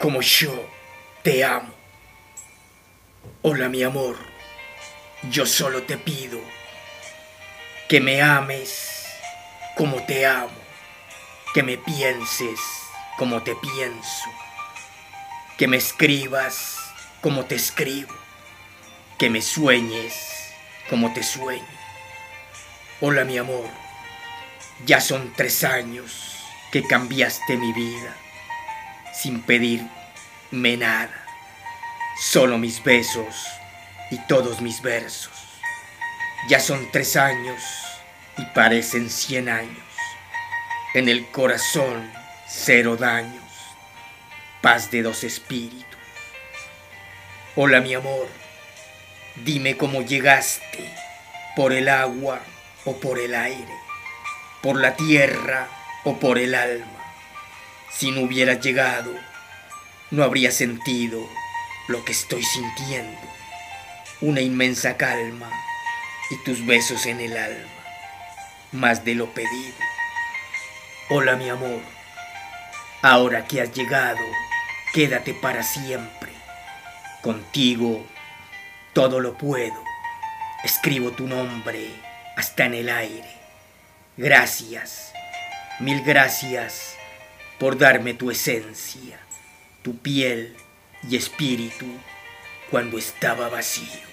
como yo te amo. Hola mi amor, yo solo te pido que me ames como te amo, que me pienses como te pienso, que me escribas como te escribo, que me sueñes como te sueño. Hola mi amor, ya son tres años que cambiaste mi vida sin pedirme nada, solo mis besos y todos mis versos. Ya son tres años y parecen cien años. En el corazón cero daños, paz de dos espíritus. Hola mi amor, dime cómo llegaste, por el agua o por el aire, por la tierra o por el alma. Si no hubieras llegado, no habría sentido lo que estoy sintiendo, una inmensa calma y tus besos en el alma, más de lo pedido. Hola mi amor, ahora que has llegado, quédate para siempre. Contigo todo lo puedo, escribo tu nombre hasta en el aire. Gracias, mil gracias por darme tu esencia, tu piel y espíritu cuando estaba vacío.